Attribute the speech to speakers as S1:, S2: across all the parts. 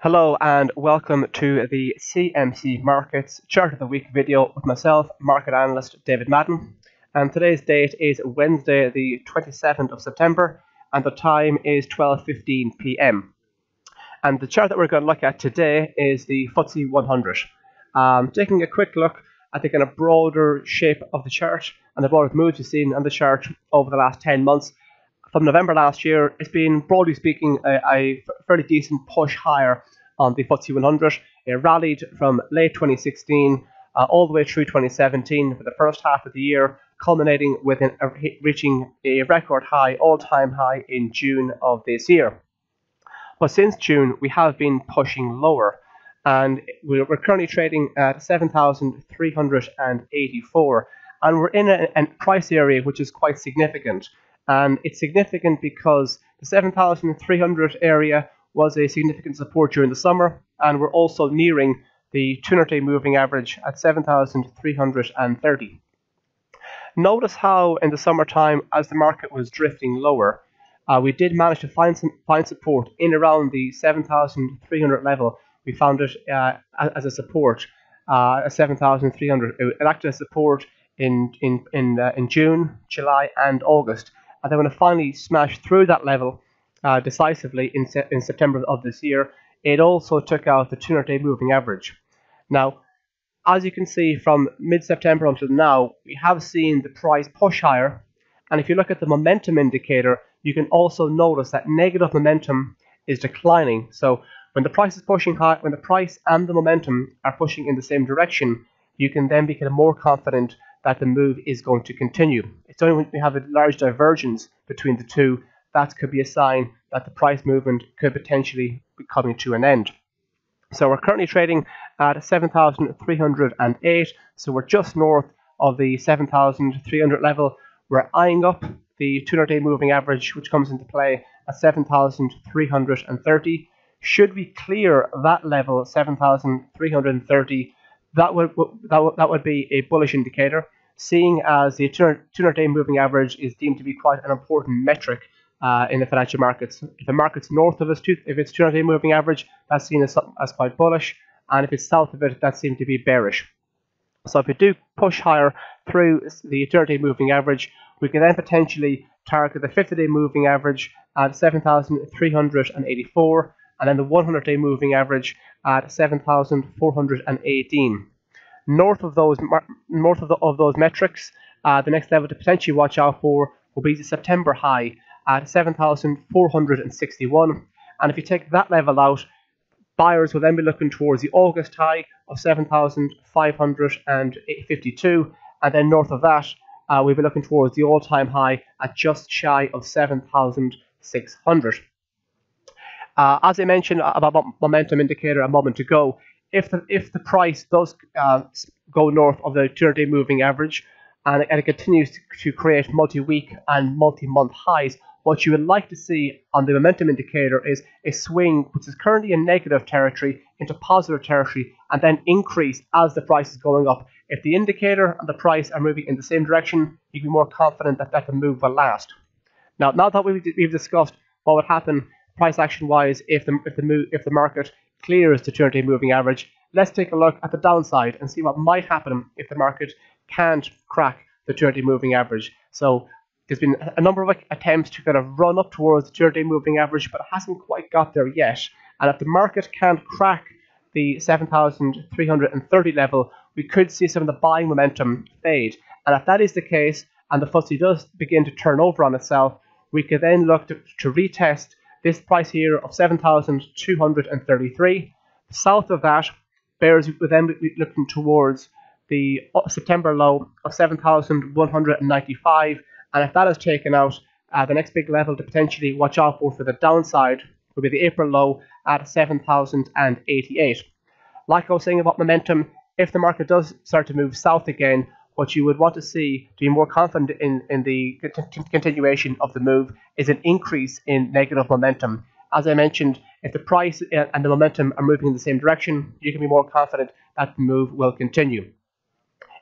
S1: Hello and welcome to the CMC Markets Chart of the Week video with myself, market analyst David Madden. And today's date is Wednesday, the 27th of September, and the time is 12:15 p.m. And the chart that we're going to look at today is the FTSE 100. Um, taking a quick look at the kind of broader shape of the chart and the broader moves we've seen on the chart over the last 10 months. From November last year, it's been broadly speaking a, a fairly decent push higher on the FTSE 100. It rallied from late 2016 uh, all the way through 2017 for the first half of the year, culminating with an, uh, reaching a record high, all-time high in June of this year. But since June, we have been pushing lower, and we're currently trading at 7,384, and we're in a, a price area which is quite significant. And it's significant because the 7,300 area was a significant support during the summer, and we're also nearing the 200-day moving average at 7,330. Notice how in the summertime, as the market was drifting lower, uh, we did manage to find some find support in around the 7,300 level. We found it uh, as a support, uh, at 7,300. It acted as support in in in uh, in June, July, and August, and then when it finally smashed through that level, uh, decisively in, se- in September of this year, it also took out the 200 day moving average. Now, as you can see from mid September until now, we have seen the price push higher. And if you look at the momentum indicator, you can also notice that negative momentum is declining. So when the price is pushing high, when the price and the momentum are pushing in the same direction, you can then become more confident that the move is going to continue. It's only when we have a large divergence between the two that could be a sign that the price movement could potentially be coming to an end. So we're currently trading at 7,308, so we're just north of the 7,300 level. We're eyeing up the 200-day moving average, which comes into play at 7,330. Should we clear that level, 7,330, that would, that would that would be a bullish indicator, seeing as the 200-day moving average is deemed to be quite an important metric uh, in the financial markets. If the market's north of its two, if it's 200 day moving average, that's seen as, as quite bullish, and if it's south of it, that's seen to be bearish. So if we do push higher through the 30-day moving average, we can then potentially target the 50 day moving average at 7,384, and then the 100 day moving average at 7,418. North of those north of, the, of those metrics, uh, the next level to potentially watch out for will be the September high at 7,461. And if you take that level out, buyers will then be looking towards the August high of 7,552. And then north of that, uh, we'll be looking towards the all time high at just shy of 7,600. Uh, as I mentioned about momentum indicator a moment ago, if the if the price does uh, go north of the 200-day moving average, and it, and it continues to, to create multi-week and multi-month highs, what you would like to see on the momentum indicator is a swing which is currently in negative territory into positive territory and then increase as the price is going up. If the indicator and the price are moving in the same direction, you can be more confident that that move will last. Now, now that we've, we've discussed what would happen price action wise if the if the move, if the market clears the 200-day moving average, let's take a look at the downside and see what might happen if the market can't crack the 200-day moving average. So there's been a number of attempts to kind of run up towards the 200-day moving average, but it hasn't quite got there yet. And if the market can't crack the 7,330 level, we could see some of the buying momentum fade. And if that is the case, and the FTSE does begin to turn over on itself, we could then look to, to retest this price here of 7,233. South of that, bears would then be looking towards the uh, September low of 7,195 and if that is taken out, uh, the next big level to potentially watch out for for the downside will be the April low at 7,088. Like I was saying about momentum, if the market does start to move south again, what you would want to see to be more confident in, in the continuation of the move is an increase in negative momentum. As I mentioned, if the price and the momentum are moving in the same direction, you can be more confident that the move will continue.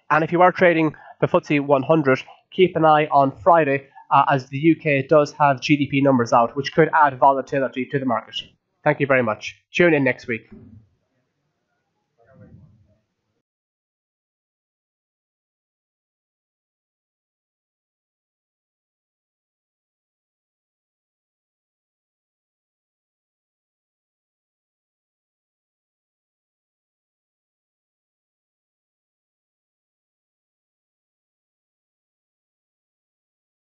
S1: And if you are trading the FTSE 100, keep an eye on Friday uh, as the UK does have GDP numbers out, which could add volatility to the market. Thank you very much. Tune in next week.